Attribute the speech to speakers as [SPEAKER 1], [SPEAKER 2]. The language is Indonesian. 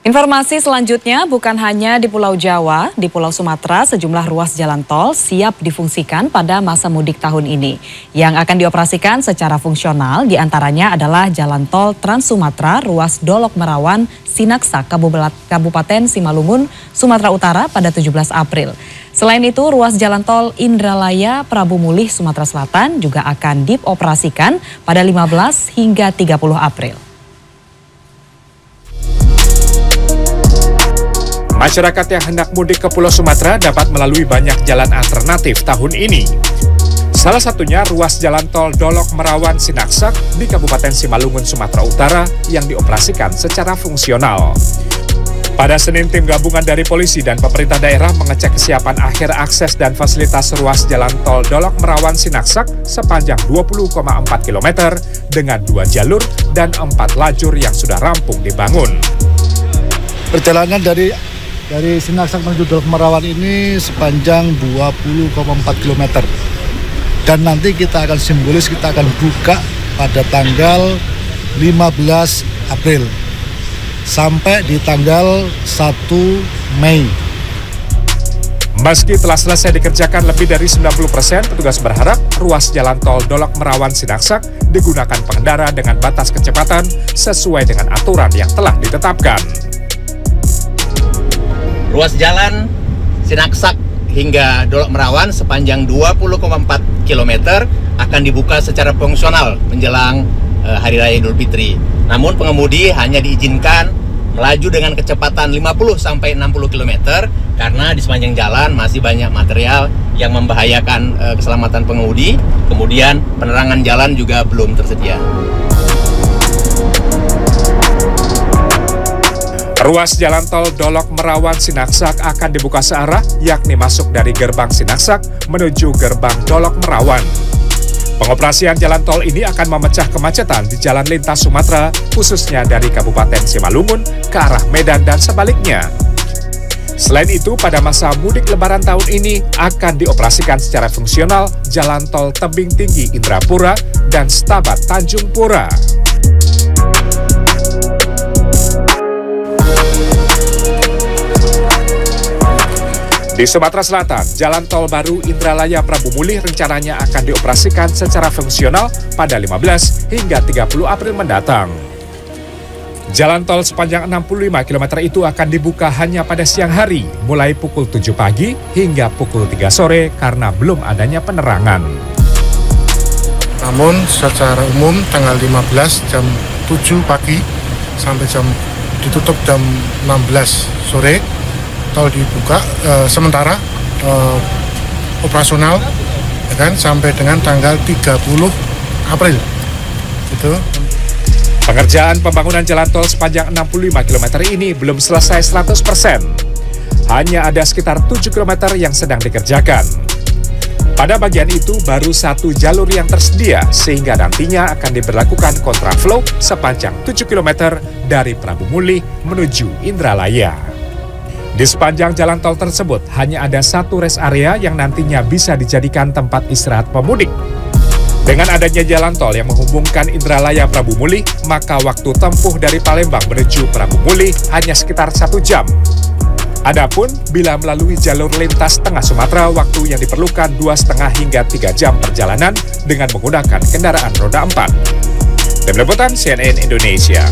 [SPEAKER 1] Informasi selanjutnya bukan hanya di Pulau Jawa, di Pulau Sumatera sejumlah ruas jalan tol siap difungsikan pada masa mudik tahun ini. Yang akan dioperasikan secara fungsional di antaranya adalah jalan tol Trans Sumatera ruas Dolok Merawan Sinaksa Kabupaten Simalungun, Sumatera Utara pada 17 April. Selain itu, ruas jalan tol Indralaya Prabu Mulih Sumatera Selatan juga akan dioperasikan pada 15 hingga 30 April.
[SPEAKER 2] Masyarakat yang hendak mudik ke Pulau Sumatera dapat melalui banyak jalan alternatif tahun ini. Salah satunya ruas jalan tol Dolok Merawan Sinaksak di Kabupaten Simalungun, Sumatera Utara yang dioperasikan secara fungsional. Pada Senin, tim gabungan dari polisi dan pemerintah daerah mengecek kesiapan akhir akses dan fasilitas ruas jalan tol Dolok Merawan Sinaksak sepanjang 20,4 km dengan dua jalur dan empat lajur yang sudah rampung dibangun.
[SPEAKER 3] Perjalanan dari dari Sinaksak menuju Dolok Merawan ini sepanjang 20,4 km. Dan nanti kita akan simbolis kita akan buka pada tanggal 15 April sampai di tanggal 1 Mei.
[SPEAKER 2] Meski telah selesai dikerjakan lebih dari 90 persen, petugas berharap ruas jalan tol Dolok Merawan Sinaksak digunakan pengendara dengan batas kecepatan sesuai dengan aturan yang telah ditetapkan.
[SPEAKER 4] Ruas jalan Sinaksak hingga Dolok Merawan sepanjang 20,4 km akan dibuka secara fungsional menjelang uh, Hari Raya Idul Fitri. Namun pengemudi hanya diizinkan melaju dengan kecepatan 50 sampai 60 km karena di sepanjang jalan masih banyak material yang membahayakan uh, keselamatan pengemudi. Kemudian penerangan jalan juga belum tersedia.
[SPEAKER 2] Ruas jalan tol Dolok Merawan Sinaksak akan dibuka searah, yakni masuk dari gerbang Sinaksak menuju gerbang Dolok Merawan. Pengoperasian jalan tol ini akan memecah kemacetan di jalan lintas Sumatera, khususnya dari Kabupaten Simalungun ke arah Medan dan sebaliknya. Selain itu, pada masa mudik lebaran tahun ini akan dioperasikan secara fungsional jalan tol Tebing Tinggi Indrapura dan Stabat Tanjung Pura. Di Sumatera Selatan, jalan tol baru Indralaya Prabu Mulih rencananya akan dioperasikan secara fungsional pada 15 hingga 30 April mendatang. Jalan tol sepanjang 65 km itu akan dibuka hanya pada siang hari, mulai pukul 7 pagi hingga pukul 3 sore karena belum adanya penerangan.
[SPEAKER 5] Namun secara umum tanggal 15 jam 7 pagi sampai jam ditutup jam 16 sore tol dibuka uh, sementara uh, operasional ya kan sampai dengan tanggal 30 April. Itu.
[SPEAKER 2] Pengerjaan pembangunan jalan tol sepanjang 65 km ini belum selesai 100%. Hanya ada sekitar 7 km yang sedang dikerjakan. Pada bagian itu baru satu jalur yang tersedia sehingga nantinya akan diberlakukan kontraflow sepanjang 7 km dari Prabu Muli menuju Indralaya. Di sepanjang jalan tol tersebut hanya ada satu rest area yang nantinya bisa dijadikan tempat istirahat pemudik. Dengan adanya jalan tol yang menghubungkan Indralaya Prabu Muli, maka waktu tempuh dari Palembang menuju Prabu Muli hanya sekitar satu jam. Adapun bila melalui jalur lintas tengah Sumatera, waktu yang diperlukan dua setengah hingga tiga jam perjalanan dengan menggunakan kendaraan roda empat. Tim Liputan CNN Indonesia.